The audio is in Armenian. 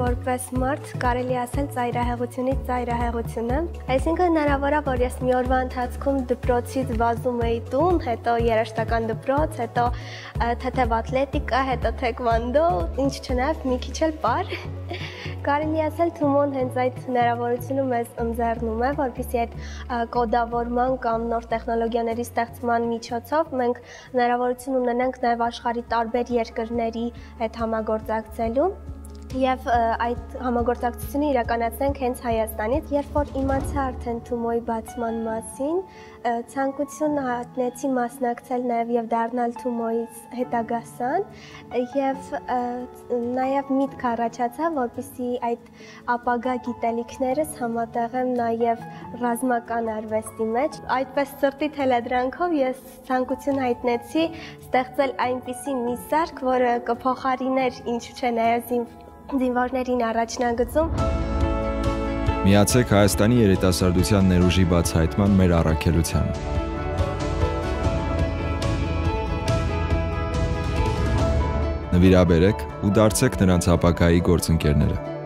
որպես մարդ կարելի ասել ծայրահեղությունից ծայրահեղությունը։ Այսինքն հնարավոր է, որ ես մի օրվա ընթացքում դպրոցից վազում էի տուն, հետո երաշտական դպրոց, հետո թեթև ատլետիկա, հետո թեքվանդո, ինչ չնայած մի քիչ էլ պար։ Կարելի ասել Թումոն հենց այդ հնարավորությունը մեզ ընձեռնում է, որպեսզի այդ կոդավորման կամ նոր տեխնոլոգիաների ստեղծման միջոցով մենք հնարավորություն ունենանք նաև աշխարհի տարբեր երկրների հետ համագործակցելու եւ այդ համագործակցությունը իրականացնենք հենց Հայաստանից, երբ որ իմացա արդեն Թումոյի բացման մասին, ցանկություն հատնեցի մասնակցել նաեւ եւ դառնալ Թումոյից հետագասան եւ նաեւ միտք առաջացա, որպեսզի այդ ապագա գիտելիքներս համատեղեմ նաեւ ռազմական արվեստի մեջ։ Այդպես սրտի թելադրանքով ես ցանկություն հայտնեցի ստեղծել այնպիսի մի սարք, որը կփոխարիներ ինչ չէ նաեւ զինվորներին առաջնագծում։ Միացեք Հայաստանի երիտասարդության ներուժի բացահայտման մեր առաքելությանը։ Նվիրաբերեք ու դարձեք նրանց ապակայի գործընկերները։